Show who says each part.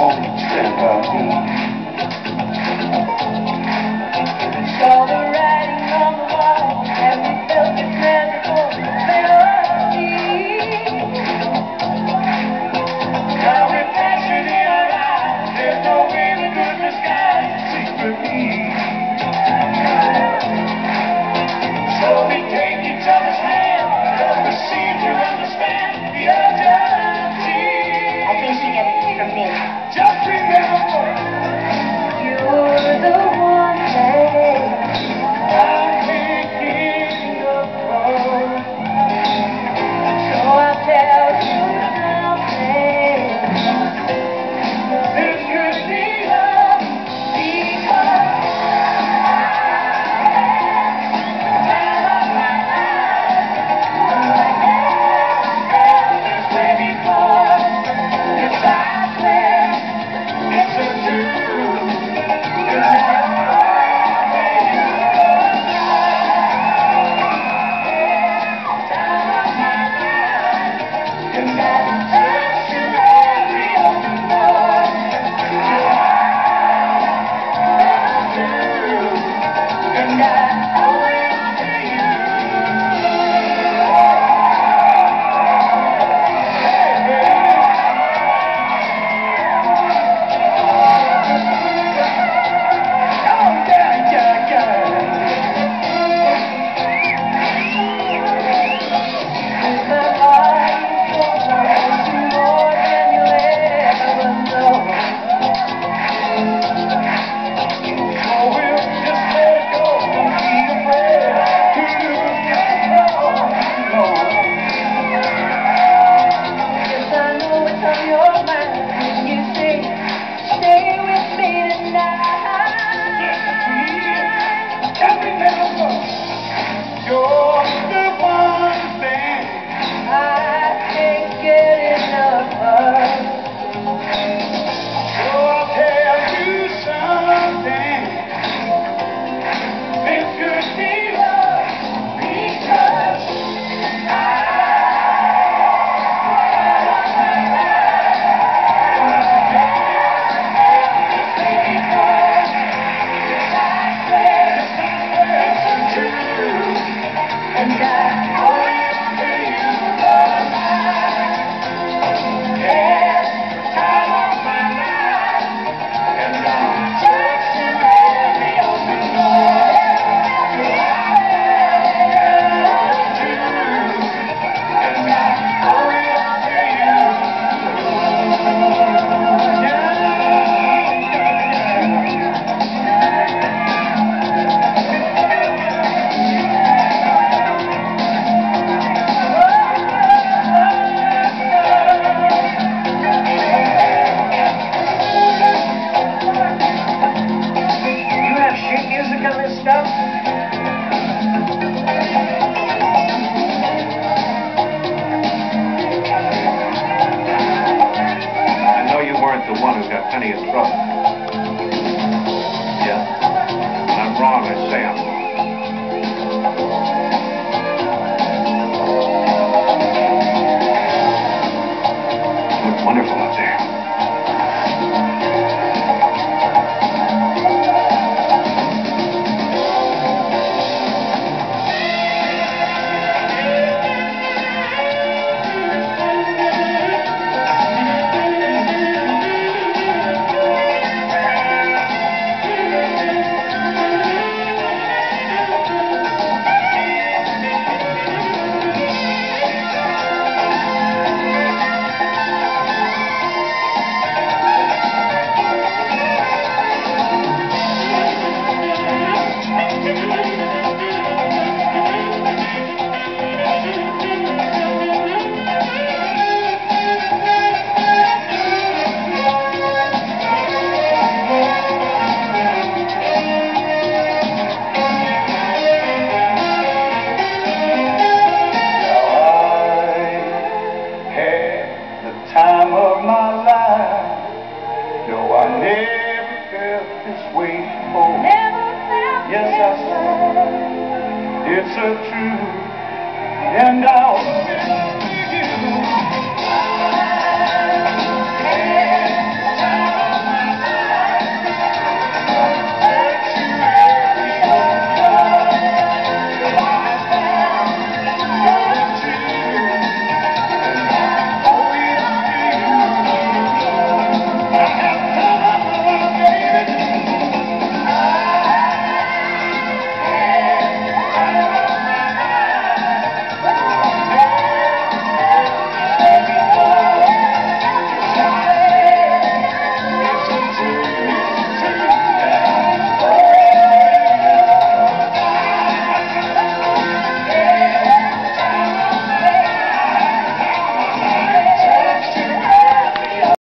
Speaker 1: only step
Speaker 2: I. I know you weren't the one who got plenty of trouble. Yeah? I'm wrong, I say I'm wrong. Wonderful
Speaker 1: It's a truth, and I'll